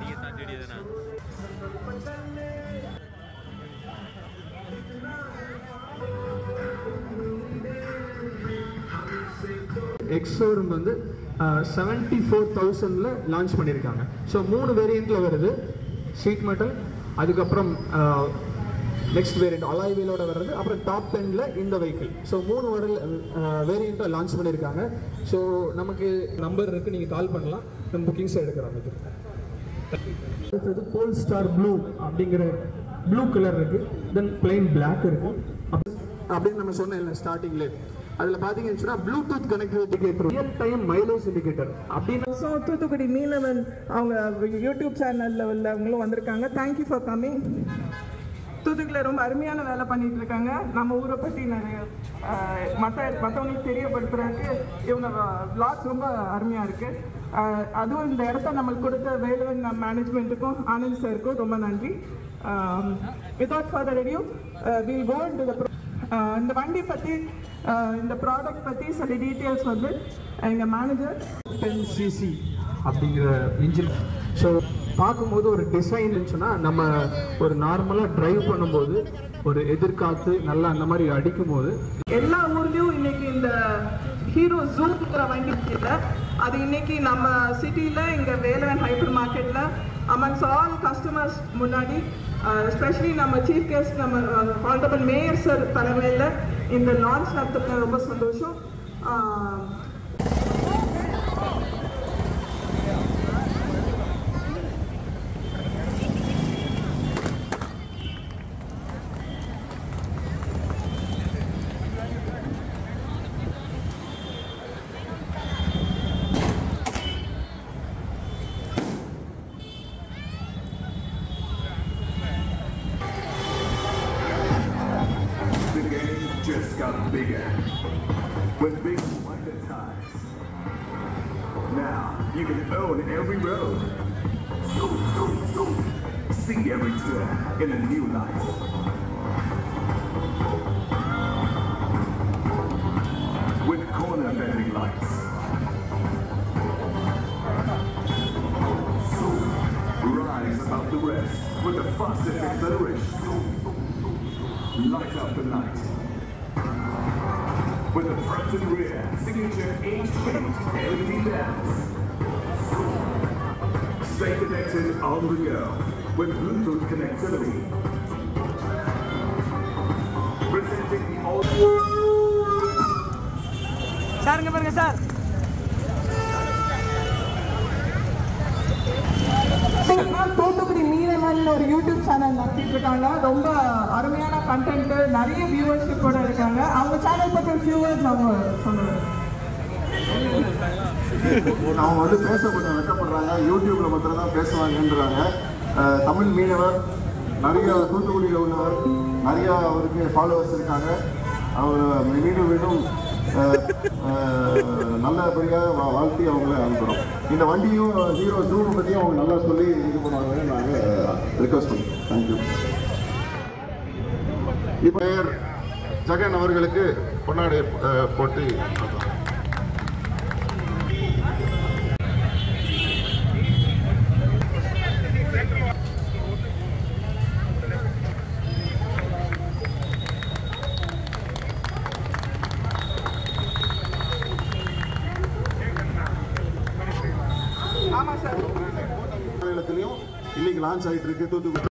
நீங்க start ready வந்து seventy four தௌசண்டில் லான்ச் பண்ணியிருக்காங்க. ஸோ மூணு வேரியண்ட்டில் வருது. ஷீட் மெட்டல் அதுக்கப்புறம் நெக்ஸ்ட் வேரியண்ட் அலாய் வீலோட வர்றது. அப்புறம் டாப் டென்னில் இந்த வெஹிக்கிள் ஸோ மூணு வரல் வேரியண்ட்டை லான்ச் பண்ணியிருக்காங்க. ஸோ நமக்கு நம்பர் இருக்குது நீங்கள் கால் பண்ணலாம். நம்ம புக்கிங்ஸ் எடுக்கிறோம். இது அடுத்தது போல் ஸ்டார் ப்ளூ அப்படிங்கிற ப்ளூ கலர் இருக்குது தென் பிளைன் பிளாக் இருக்குது அப்படின்னு நம்ம சொன்னேன் ஸ்டார்டிங்ல அதுல பாத்தீங்கன்னு சொன்னா bluetooth connectivity indicator real time mileage indicator அப்படின்னு ஸோ தூத்துக்குடி மீனவன் அவங்க யூடியூப் சேனலில் உள்ளவங்களும் வந்திருக்காங்க. தேங்க்யூ ஃபார் கம்மிங் தூத்துக்குடியில் ரொம்ப அருமையான வேலை பண்ணிட்டு இருக்காங்க. நம்ம ஊரை பற்றி நிறைய மற்ற மற்றவங்களுக்கு தெரியப்படுத்துறதுக்கு இவங்க vlogs ரொம்ப அருமையாக இருக்குது அதுவும் இந்த இடத்த நம்மளுக்கு கொடுத்த வேலுவன் மேனேஜ்மெண்ட்டுக்கும் ஆனந்த் சாருக்கும் ரொம்ப நன்றி. Without further ado we go to the இந்த வண்டி பற்றி இந்த ப்ராடக்ட் பற்றி சில டீட்டெயில்ஸ் வந்து எங்கள் மேனேஜர் டென் சிசி அப்படிங்கிற இன்ஜின் ஸோ பார்க்கும்போது ஒரு டிசைன் சொன்னால் நம்ம ஒரு நார்மலாக ட்ரைவ் பண்ணும்போது ஒரு எதிர்காத்து நல்லா அந்த மாதிரி அடிக்கும்போது. எல்லா ஊர்லயும் இன்னைக்கு இந்த ஹீரோ ஜூங்கிற வண்டி இல்லை அது இன்னைக்கு நம்ம சிட்டியில் இங்கே வேலவன் ஹைப்பர் மார்க்கெட்டில் அமங்ஸ் ஆல் கஸ்டமர்ஸ் முன்னாடி எஸ்பெஷலி நம்ம சீஃப் கெஸ்ட் நம்ம ஹானரபிள் மேயர் சார் தலைமையில் இந்த லான்ச் நடத்துறது ரொம்ப சந்தோஷம். Bigger with big wider tires. Now you can own every road. See every turn in a new light. With corner bending lights. Rise above the rest with the fastest acceleration. Light up the night with a front and rear signature H8 LED bells. Stay connected on the go with Bluetooth connectivity. Presenting the all... Sir, nga ba nga sir? Sir, மீனவன் ஒரு YouTube channel நடத்திட்டு இருக்காங்க ரொம்ப அருமையான content நிறைய viewership கூட இருக்காங்க. அவங்க channel பற்றி வியூவர்ஸ் அவங்க சொல்லுவாங்க அவங்க வந்து பேச கொஞ்சம் வெட்டப்படுறாங்க யூடியூப்ல மாத்திரம் தான் பேசுவாங்கன்றாங்க தமிழ் மீனவர் நிறைய தூத்துக்குடியில் உள்ளவர் நிறைய அவருக்கு ஃபாலோவர்ஸ் இருக்காங்க. அவர் மீண்டும் மீண்டும் நல்லபடியாக வாழ்த்தி அவங்கள அனுப்புகிறோம் இந்த வண்டியும் ஹீரோ ஜூம் பற்றியும் அவங்க நல்லா சொல்லி இது பண்ணுவாங்கன்னு நாங்கள் ரிக்வஸ்ட் பண்ணுறோம் தேங்க்யூ இப்போ ஜெகன் அவர்களுக்கு பொன்னாடை போட்டு ஆமாம் சார் மாநிலத்திலையும் இன்னைக்கு லான்ச் ஆயிட்டு இருக்கு தூத்துக்குடி